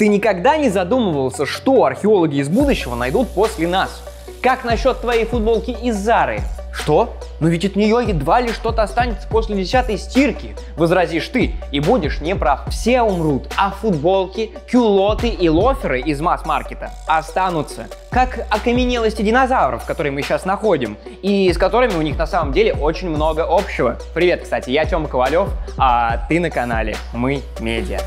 Ты никогда не задумывался, что археологи из будущего найдут после нас? Как насчет твоей футболки из Зары? Что? Но ведь от нее едва ли что-то останется после десятой стирки, возразишь ты, и будешь неправ. Все умрут, а футболки, кюлоты и лоферы из масс-маркета останутся. Как окаменелости динозавров, которые мы сейчас находим, и с которыми у них на самом деле очень много общего. Привет, кстати, я Тёма Ковалев, а ты на канале Мы Медиа.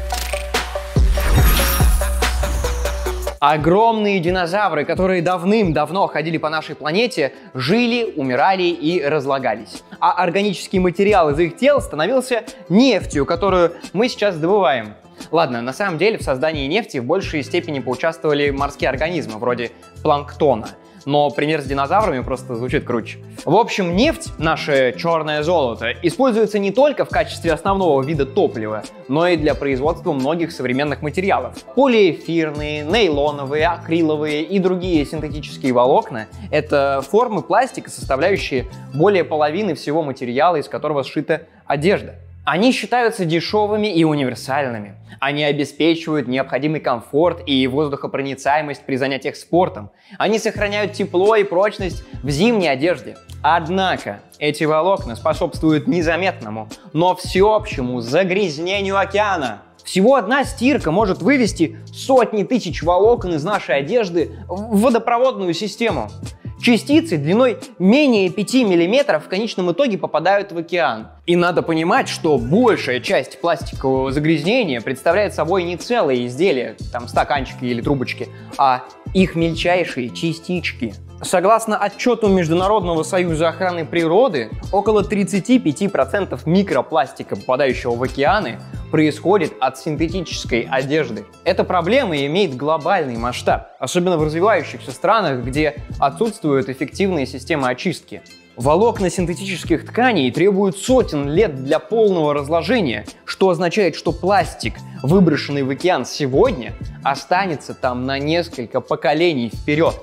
Огромные динозавры, которые давным-давно ходили по нашей планете, жили, умирали и разлагались. А органический материал из их тел становился нефтью, которую мы сейчас добываем. Ладно, на самом деле в создании нефти в большей степени поучаствовали морские организмы, вроде планктона – но пример с динозаврами просто звучит круче. В общем, нефть, наше черное золото, используется не только в качестве основного вида топлива, но и для производства многих современных материалов. Полиэфирные, нейлоновые, акриловые и другие синтетические волокна — это формы пластика, составляющие более половины всего материала, из которого сшита одежда. Они считаются дешевыми и универсальными. Они обеспечивают необходимый комфорт и воздухопроницаемость при занятиях спортом. Они сохраняют тепло и прочность в зимней одежде. Однако эти волокна способствуют незаметному, но всеобщему загрязнению океана. Всего одна стирка может вывести сотни тысяч волокон из нашей одежды в водопроводную систему. Частицы длиной менее 5 мм в конечном итоге попадают в океан. И надо понимать, что большая часть пластикового загрязнения представляет собой не целые изделия, там стаканчики или трубочки, а их мельчайшие частички. Согласно отчету Международного союза охраны природы, около 35% микропластика, попадающего в океаны, происходит от синтетической одежды. Эта проблема имеет глобальный масштаб, особенно в развивающихся странах, где отсутствуют эффективные системы очистки. Волокна синтетических тканей требуют сотен лет для полного разложения, что означает, что пластик, выброшенный в океан сегодня, останется там на несколько поколений вперед.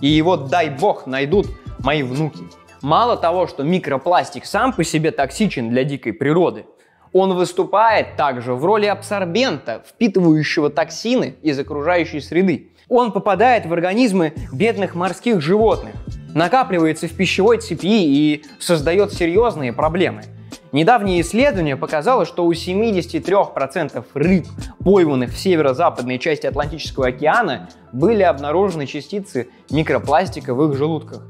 И его, дай бог, найдут мои внуки. Мало того, что микропластик сам по себе токсичен для дикой природы, он выступает также в роли абсорбента, впитывающего токсины из окружающей среды. Он попадает в организмы бедных морских животных, накапливается в пищевой цепи и создает серьезные проблемы. Недавнее исследование показало, что у 73% рыб, пойманных в северо-западной части Атлантического океана, были обнаружены частицы микропластика в их желудках,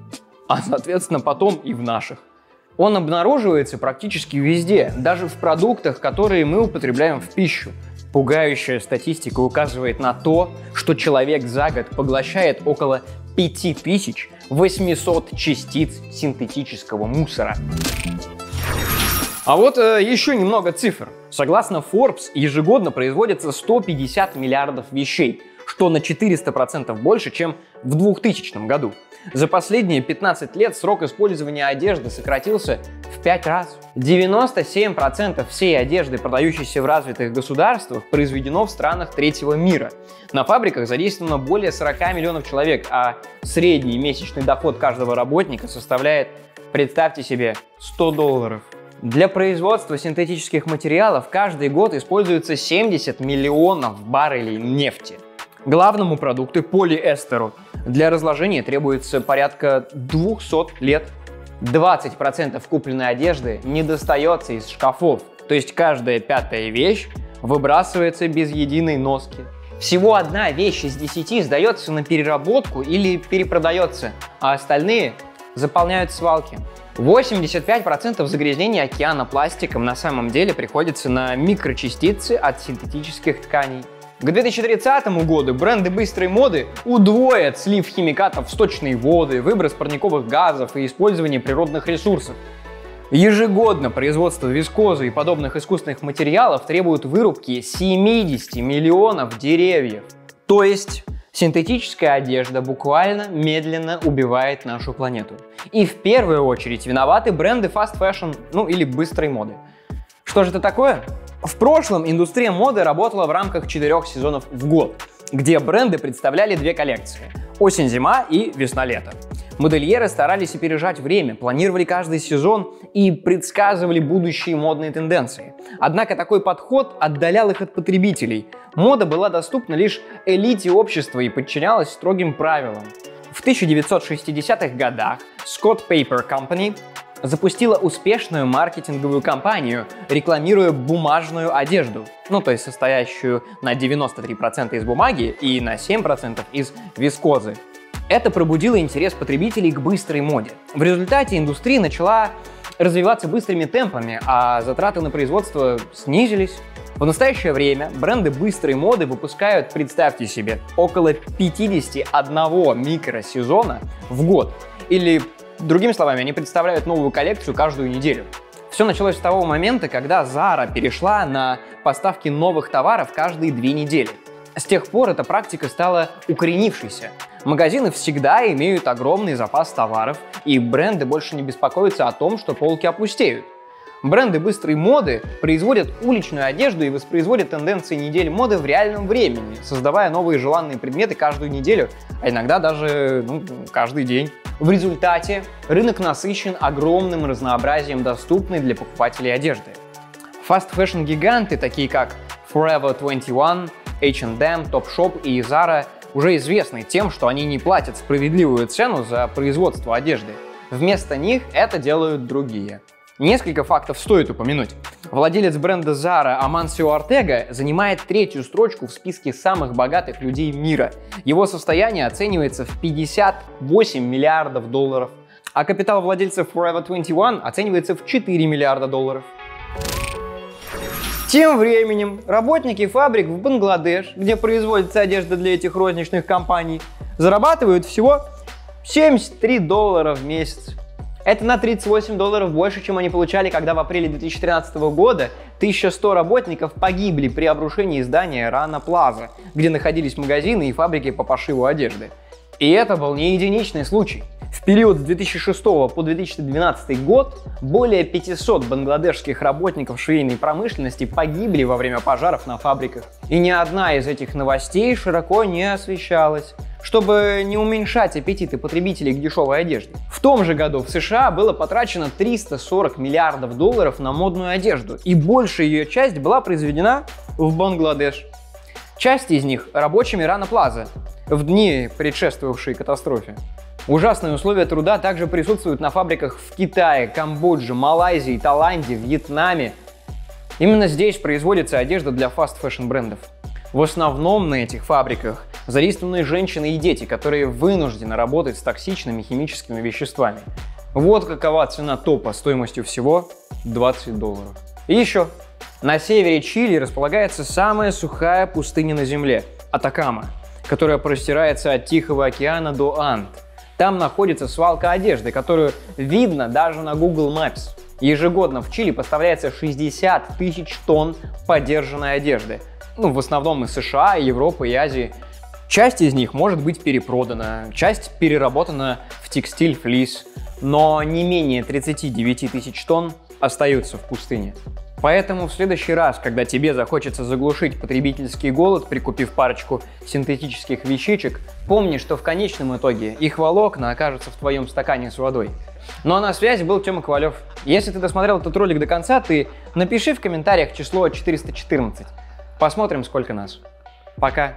а соответственно потом и в наших. Он обнаруживается практически везде, даже в продуктах, которые мы употребляем в пищу. Пугающая статистика указывает на то, что человек за год поглощает около 5800 частиц синтетического мусора. А вот э, еще немного цифр. Согласно Forbes, ежегодно производится 150 миллиардов вещей, что на 400% больше, чем в 2000 году. За последние 15 лет срок использования одежды сократился в 5 раз. 97% всей одежды, продающейся в развитых государствах, произведено в странах третьего мира. На фабриках задействовано более 40 миллионов человек, а средний месячный доход каждого работника составляет, представьте себе, 100 долларов. Для производства синтетических материалов каждый год используется 70 миллионов баррелей нефти. Главному продукту полиэстеру для разложения требуется порядка 200 лет. 20% купленной одежды не достается из шкафов, то есть каждая пятая вещь выбрасывается без единой носки. Всего одна вещь из 10 сдается на переработку или перепродается, а остальные заполняют свалки. 85% загрязнения океана пластиком на самом деле приходится на микрочастицы от синтетических тканей. К 2030 году бренды быстрой моды удвоят слив химикатов в сточные воды, выброс парниковых газов и использование природных ресурсов. Ежегодно производство вискозы и подобных искусственных материалов требует вырубки 70 миллионов деревьев. То есть синтетическая одежда буквально медленно убивает нашу планету. И в первую очередь виноваты бренды fast fashion, ну или быстрой моды. Что же это такое? В прошлом индустрия моды работала в рамках четырех сезонов в год, где бренды представляли две коллекции – осень-зима и весна-лето. Модельеры старались опережать время, планировали каждый сезон и предсказывали будущие модные тенденции. Однако такой подход отдалял их от потребителей. Мода была доступна лишь элите общества и подчинялась строгим правилам. В 1960-х годах Scott Paper Company запустила успешную маркетинговую кампанию, рекламируя бумажную одежду, ну то есть состоящую на 93% из бумаги и на 7% из вискозы. Это пробудило интерес потребителей к быстрой моде. В результате индустрия начала развиваться быстрыми темпами, а затраты на производство снизились. В настоящее время бренды быстрой моды выпускают, представьте себе, около 51 микросезона в год. Или Другими словами, они представляют новую коллекцию каждую неделю. Все началось с того момента, когда Zara перешла на поставки новых товаров каждые две недели. С тех пор эта практика стала укоренившейся. Магазины всегда имеют огромный запас товаров, и бренды больше не беспокоятся о том, что полки опустеют. Бренды быстрой моды производят уличную одежду и воспроизводят тенденции недель моды в реальном времени, создавая новые желанные предметы каждую неделю, а иногда даже ну, каждый день. В результате рынок насыщен огромным разнообразием доступной для покупателей одежды. Fast fashion гиганты, такие как Forever 21, H&M, Topshop и Zara, уже известны тем, что они не платят справедливую цену за производство одежды. Вместо них это делают другие – Несколько фактов стоит упомянуть. Владелец бренда Zara Амансио Артега занимает третью строчку в списке самых богатых людей мира. Его состояние оценивается в 58 миллиардов долларов. А капитал владельцев Forever 21 оценивается в 4 миллиарда долларов. Тем временем работники фабрик в Бангладеш, где производится одежда для этих розничных компаний, зарабатывают всего 73 доллара в месяц. Это на 38 долларов больше, чем они получали, когда в апреле 2013 года 1100 работников погибли при обрушении здания Рана Плаза, где находились магазины и фабрики по пошиву одежды. И это был не единичный случай. В период с 2006 по 2012 год более 500 бангладешских работников швейной промышленности погибли во время пожаров на фабриках. И ни одна из этих новостей широко не освещалась чтобы не уменьшать аппетиты потребителей к дешевой одежде. В том же году в США было потрачено 340 миллиардов долларов на модную одежду, и большая ее часть была произведена в Бангладеш. Часть из них рабочими Рана Плаза в дни, предшествовавшие катастрофе. Ужасные условия труда также присутствуют на фабриках в Китае, Камбодже, Малайзии, Таиланде, Вьетнаме. Именно здесь производится одежда для fast fashion брендов. В основном на этих фабриках задействованы женщины и дети, которые вынуждены работать с токсичными химическими веществами. Вот какова цена топа стоимостью всего 20 долларов. И еще. На севере Чили располагается самая сухая пустыня на Земле – Атакама, которая простирается от Тихого океана до Анд. Там находится свалка одежды, которую видно даже на Google Maps. Ежегодно в Чили поставляется 60 тысяч тонн подержанной одежды. Ну, в основном из США, Европы и Азии. Часть из них может быть перепродана, часть переработана в текстиль флис, но не менее 39 тысяч тонн остаются в пустыне. Поэтому в следующий раз, когда тебе захочется заглушить потребительский голод, прикупив парочку синтетических вещичек, помни, что в конечном итоге их волокна окажутся в твоем стакане с водой. Ну а на связи был Тёма Ковалев. Если ты досмотрел этот ролик до конца, ты напиши в комментариях число 414. Посмотрим, сколько нас. Пока.